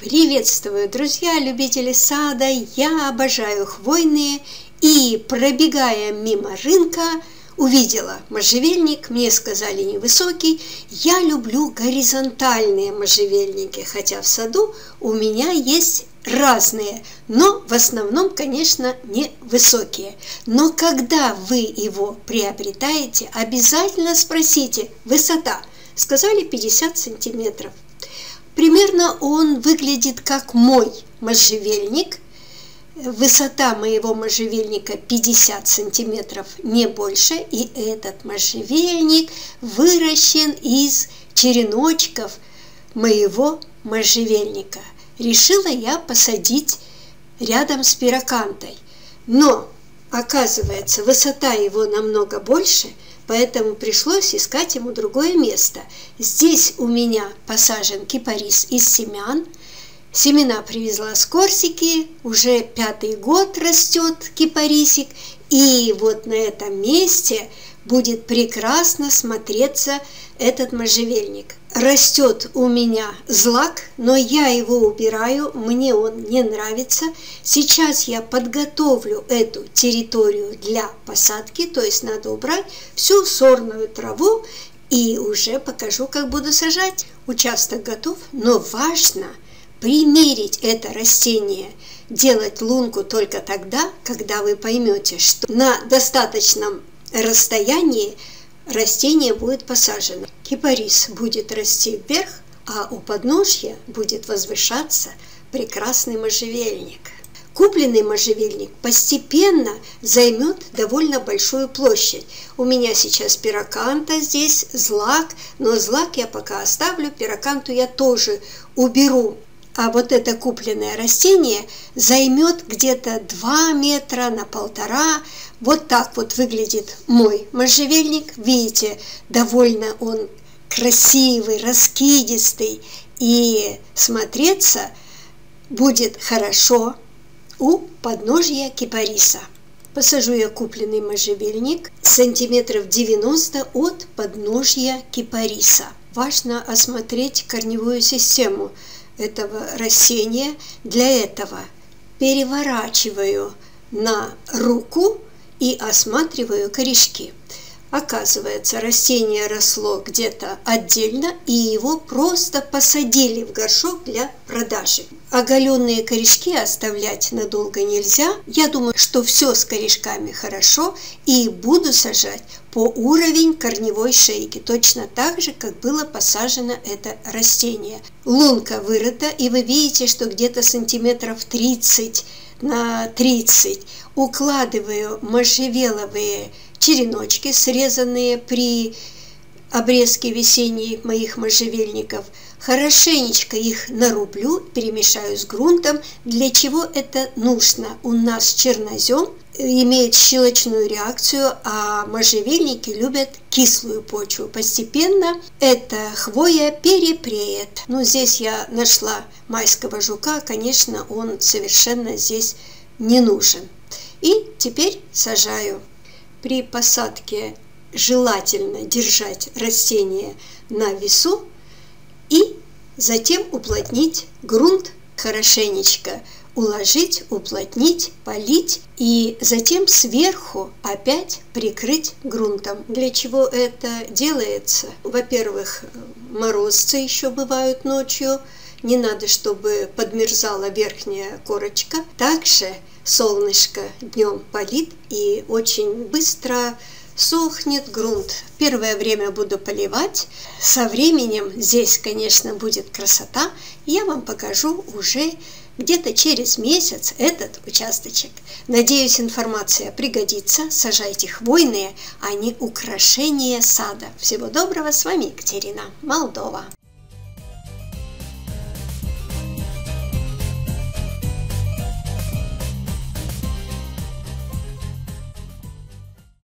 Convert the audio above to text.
Приветствую, друзья, любители сада! Я обожаю хвойные и, пробегая мимо рынка, увидела можжевельник, мне сказали невысокий. Я люблю горизонтальные можжевельники, хотя в саду у меня есть разные, но в основном, конечно, не высокие. Но когда вы его приобретаете, обязательно спросите высота. Сказали 50 сантиметров. Примерно он выглядит как мой можжевельник. Высота моего можжевельника 50 сантиметров, не больше. И этот можжевельник выращен из череночков моего можжевельника. Решила я посадить рядом с пирокантой. Но, оказывается, высота его намного больше – поэтому пришлось искать ему другое место. Здесь у меня посажен кипарис из семян. Семена привезла с Корсики, уже пятый год растет кипарисик, и вот на этом месте будет прекрасно смотреться этот можжевельник. Растет у меня злак, но я его убираю, мне он не нравится. Сейчас я подготовлю эту территорию для посадки, то есть надо убрать всю сорную траву и уже покажу, как буду сажать. Участок готов, но важно примерить это растение, делать лунку только тогда, когда вы поймете, что на достаточном расстоянии растение будет посажено. Кипарис будет расти вверх, а у подножья будет возвышаться прекрасный можжевельник. Купленный можжевельник постепенно займет довольно большую площадь. У меня сейчас пироканта здесь, злак, но злак я пока оставлю, пироканту я тоже уберу а вот это купленное растение займет где-то 2 метра на полтора. Вот так вот выглядит мой можжевельник. Видите, довольно он красивый, раскидистый и смотреться будет хорошо у подножья кипариса. Посажу я купленный можжевельник сантиметров 90 от подножья кипариса. Важно осмотреть корневую систему – этого растения. Для этого переворачиваю на руку и осматриваю корешки. Оказывается, растение росло где-то отдельно, и его просто посадили в горшок для продажи. Оголенные корешки оставлять надолго нельзя. Я думаю, что все с корешками хорошо, и буду сажать по уровень корневой шейки, точно так же, как было посажено это растение. Лунка вырыта, и вы видите, что где-то сантиметров 30 на 30 укладываю можжевеловые череночки, срезанные при обрезке весенней моих можжевельников. Хорошенечко их нарублю, перемешаю с грунтом. Для чего это нужно? У нас чернозем имеет щелочную реакцию, а можжевельники любят кислую почву. Постепенно эта хвоя перепреет. Ну, здесь я нашла майского жука, конечно, он совершенно здесь не нужен. И теперь сажаю. При посадке желательно держать растение на весу и затем уплотнить грунт хорошенечко, уложить, уплотнить, полить и затем сверху опять прикрыть грунтом. Для чего это делается? Во-первых, морозцы еще бывают ночью, не надо, чтобы подмерзала верхняя корочка. Также солнышко днем палит и очень быстро сохнет грунт. Первое время буду поливать. Со временем здесь, конечно, будет красота. Я вам покажу уже где-то через месяц этот участочек. Надеюсь, информация пригодится. Сажайте хвойные, а не украшения сада. Всего доброго, с вами Екатерина Молдова.